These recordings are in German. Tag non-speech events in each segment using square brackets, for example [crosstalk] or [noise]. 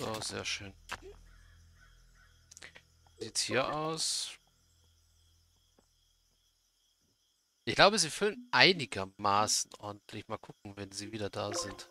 So, sehr schön. Sieht's hier aus? Ich glaube, sie füllen einigermaßen ordentlich. Mal gucken, wenn sie wieder da sind.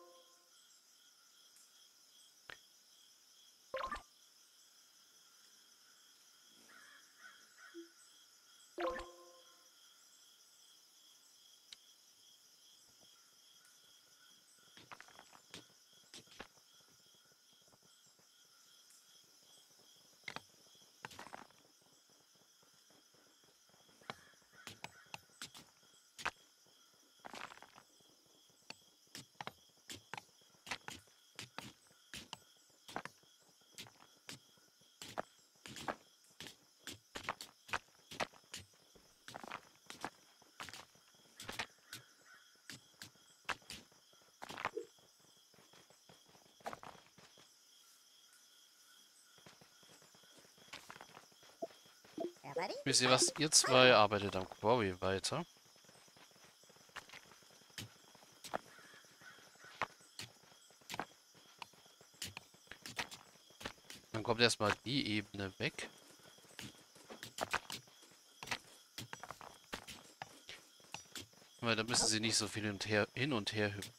Wisst ihr was? Ihr zwei arbeitet am Quarry weiter. Dann kommt erstmal die Ebene weg. Weil da müssen sie nicht so viel hin und her, hin und her hüpfen.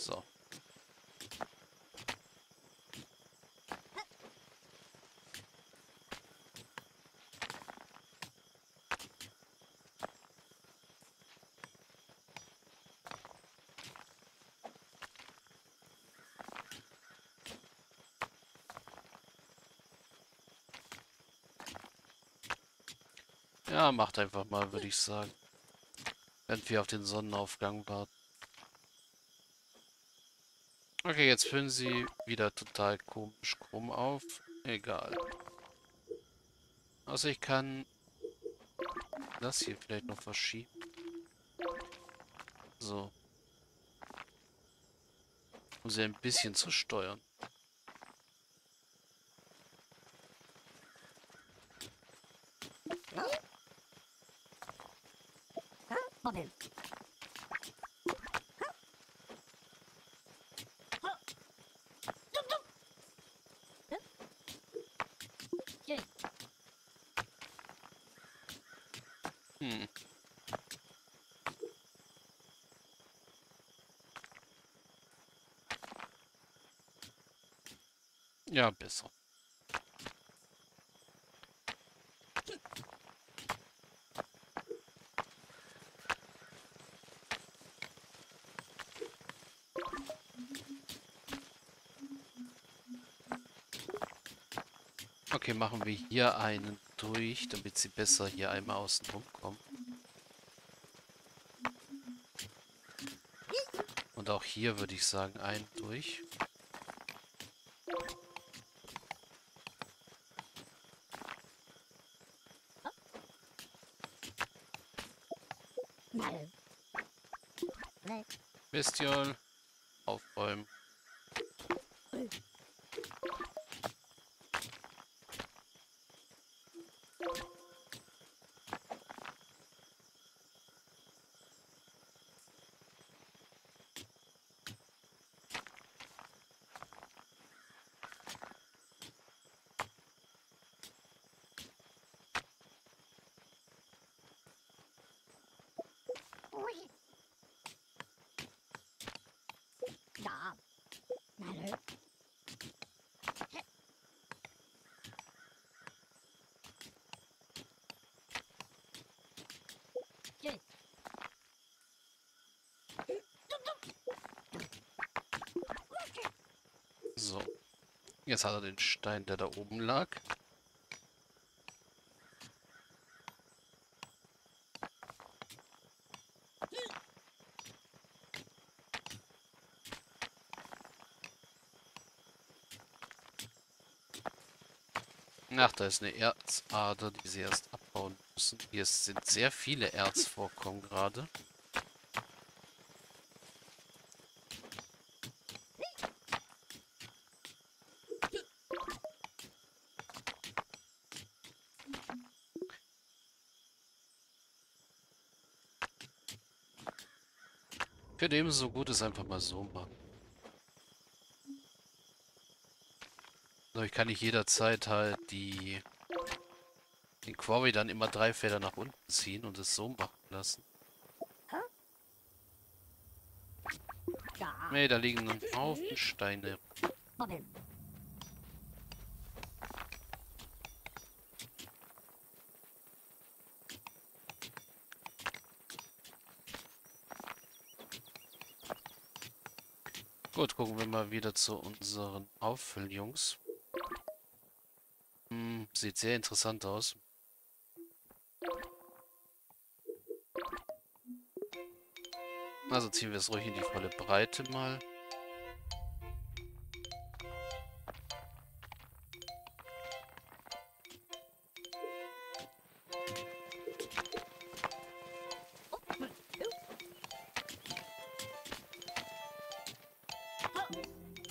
So. Ja, macht einfach mal, würde ich sagen. Während wir auf den Sonnenaufgang warten. Okay, jetzt füllen sie wieder total komisch krumm auf. Egal. Also ich kann das hier vielleicht noch verschieben. So. Um sie ein bisschen zu steuern. Bobbin. Hm. Ja, besser. Okay, machen wir hier einen durch, damit sie besser hier einmal außen rum kommen. Und auch hier würde ich sagen, einen durch. Bestial. Aufräumen. Ja. Nein. So. Jetzt hat er den Stein, der da oben lag. Ach, da ist eine Erzader, die sie erst abbauen müssen. Hier sind sehr viele Erzvorkommen gerade. Könnte ebenso gut es einfach mal so machen. So, ich kann nicht jederzeit halt die den Quarry dann immer drei Felder nach unten ziehen und es so machen lassen. Nee, da liegen ein Haufen Steine. Gut, gucken wir mal wieder zu unseren Auffülljungs. Hm, sieht sehr interessant aus. Also ziehen wir es ruhig in die volle Breite mal.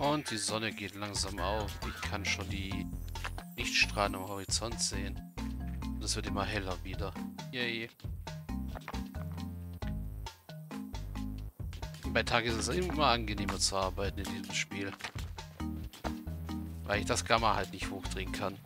Und die Sonne geht langsam auf. Ich kann schon die Lichtstrahlen am Horizont sehen. Und es wird immer heller wieder. Yay. Bei Tag ist es immer angenehmer zu arbeiten in diesem Spiel. Weil ich das Gamma halt nicht hochdrehen kann.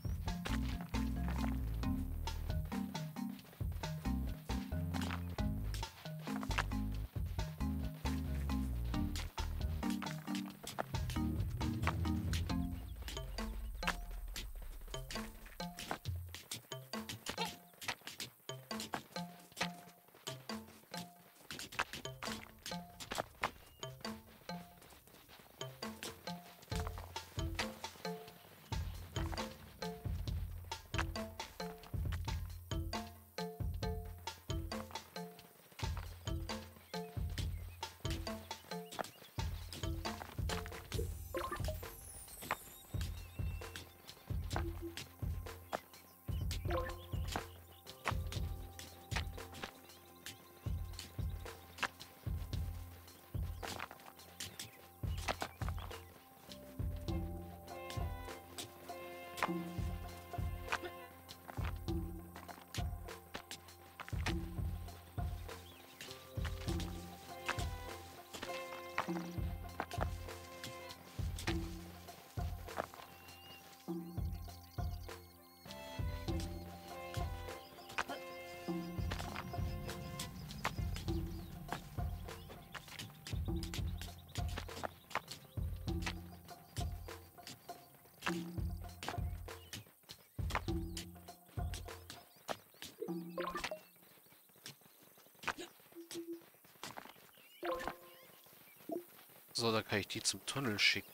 So, dann kann ich die zum Tunnel schicken.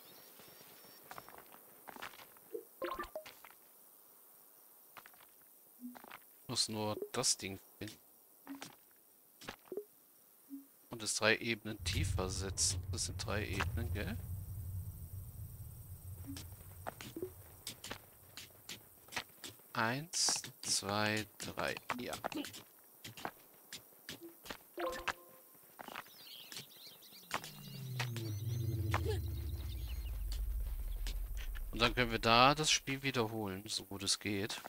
Muss nur das Ding finden. Und es drei Ebenen tiefer setzen. Das sind drei Ebenen, gell? Eins, zwei, drei. Ja. Und dann können wir da das Spiel wiederholen, so gut es geht.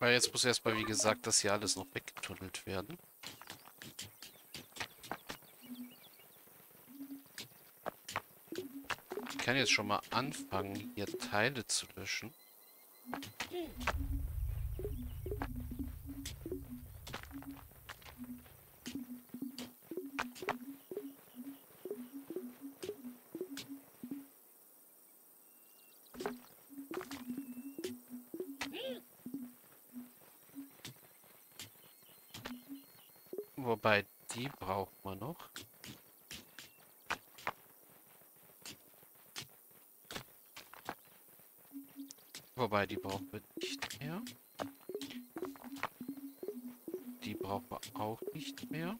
Weil jetzt muss erstmal, wie gesagt, das hier alles noch weggetunnelt werden. Ich kann jetzt schon mal anfangen, hier Teile zu löschen. Wobei, die braucht man noch. Wobei, die brauchen wir nicht mehr. Die brauchen wir auch nicht mehr.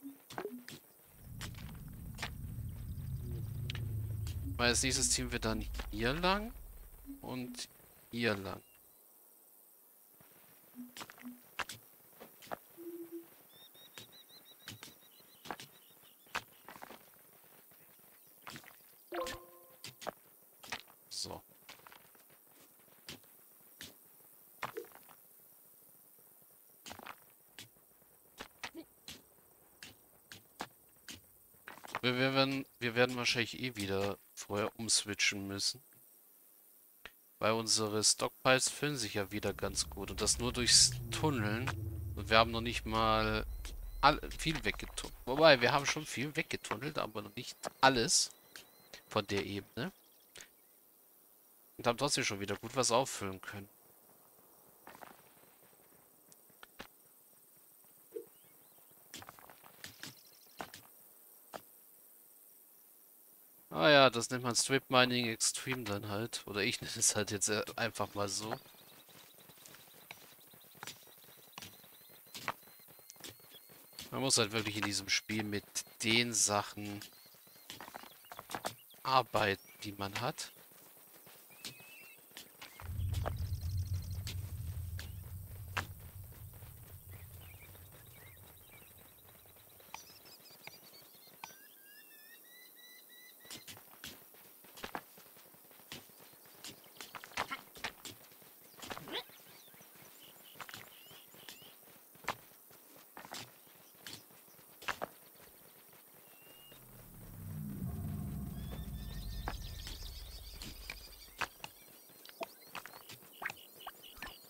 Weil als nächstes ziehen wir dann hier lang und hier lang. So. Wir werden, wir werden wahrscheinlich eh wieder vorher umswitchen müssen. Weil unsere Stockpiles füllen sich ja wieder ganz gut. Und das nur durchs Tunneln. Und wir haben noch nicht mal viel weggetunnelt. Wobei, wir haben schon viel weggetunnelt, aber noch nicht alles von der Ebene. Und haben trotzdem schon wieder gut was auffüllen können. Ah ja, das nennt man Strip Mining Extreme dann halt. Oder ich [laughs] nenne es halt jetzt äh, einfach mal so. Man muss halt wirklich in diesem Spiel mit den Sachen arbeiten, die man hat.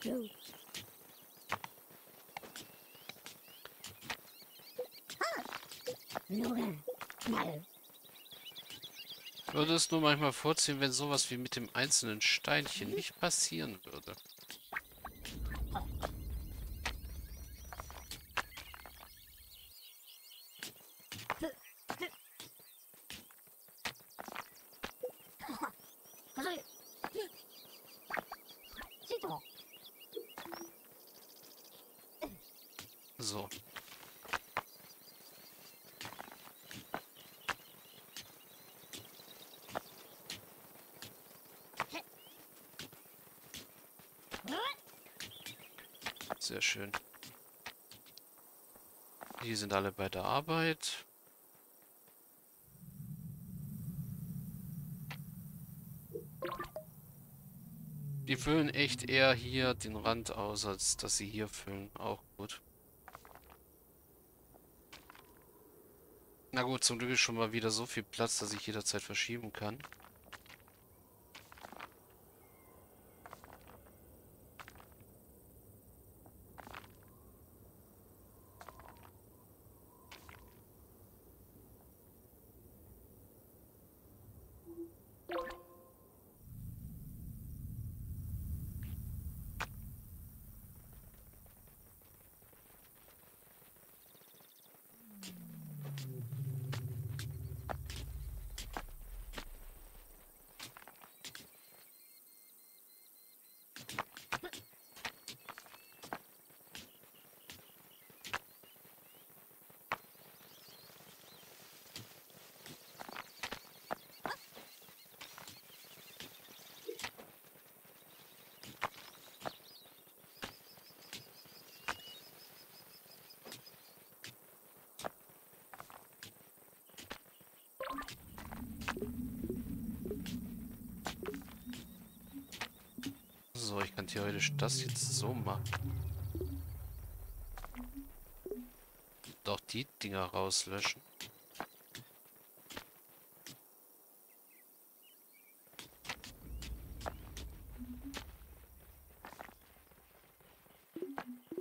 Ich würde es nur manchmal vorziehen, wenn sowas wie mit dem einzelnen Steinchen nicht passieren würde. Versuch. Sieh doch. So. Sehr schön. Die sind alle bei der Arbeit. Die füllen echt eher hier den Rand aus, als dass sie hier füllen. Auch gut. Na gut, zum Glück ist schon mal wieder so viel Platz, dass ich jederzeit verschieben kann. So, ich kann theoretisch das jetzt so machen. Doch die Dinger rauslöschen.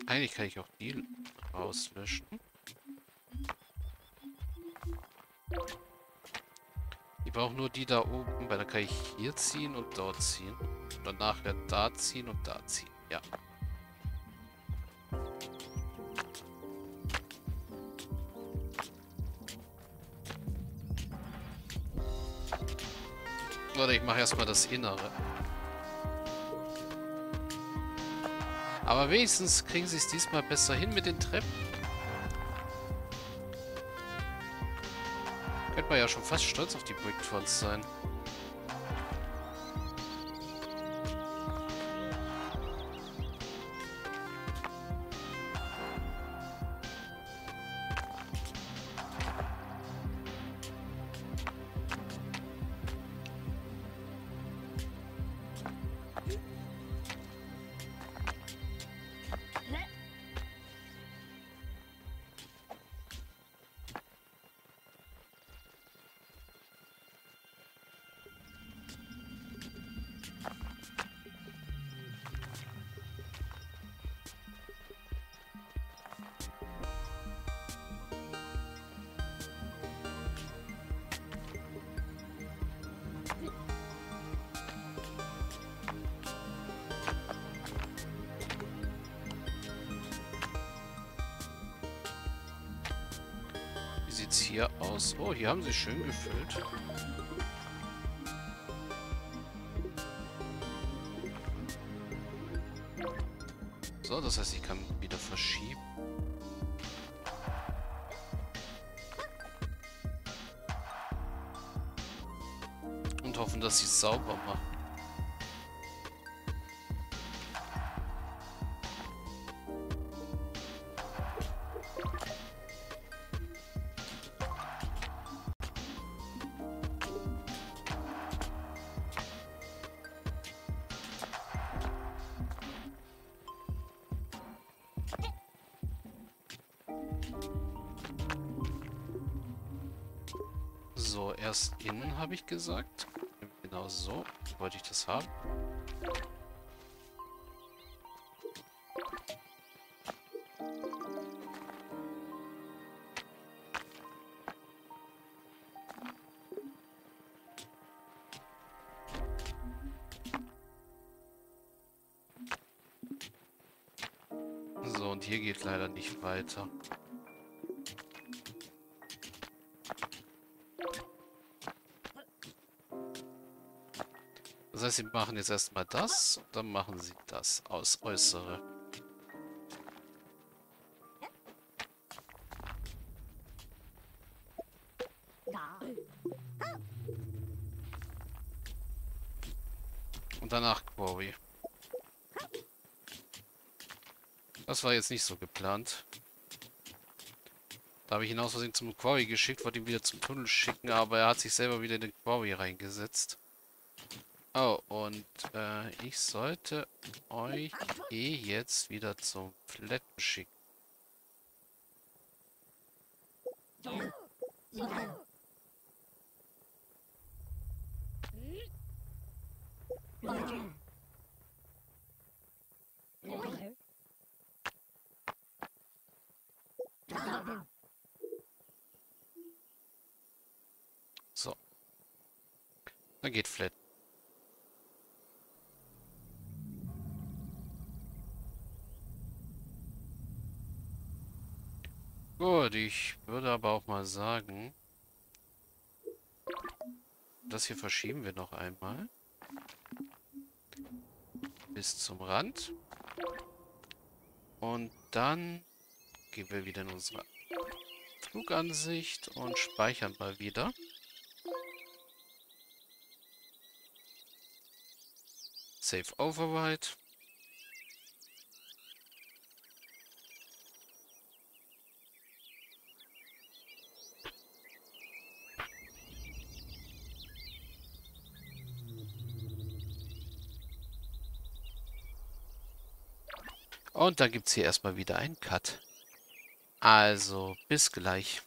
Eigentlich kann ich auch die rauslöschen. Ich brauche nur die da oben, weil dann kann ich hier ziehen und dort ziehen. Und dann nachher da ziehen und da ziehen. Ja. Oder ich mache erstmal das Innere. Aber wenigstens kriegen sie es diesmal besser hin mit den Treppen. Könnte man ja schon fast stolz auf die Bricktrons sein. Sieht's hier aus? Oh, hier haben sie schön gefüllt. So, das heißt, ich kann wieder verschieben. Und hoffen, dass sie sauber machen. Erst innen habe ich gesagt. Genau so wollte ich das haben. So, und hier geht leider nicht weiter. Das heißt, sie machen jetzt erstmal das, dann machen sie das aus Äußere. Und danach Quarry. Das war jetzt nicht so geplant. Da habe ich ihn aus Versehen zum Quarry geschickt, wollte ihn wieder zum Tunnel schicken, aber er hat sich selber wieder in den Quarry reingesetzt. Oh, und äh, ich sollte euch eh jetzt wieder zum Flatten schicken. So. Dann geht Flat. Gut, ich würde aber auch mal sagen, das hier verschieben wir noch einmal. Bis zum Rand. Und dann gehen wir wieder in unsere Flugansicht und speichern mal wieder. Save Override. Und dann gibt es hier erstmal wieder einen Cut. Also, bis gleich.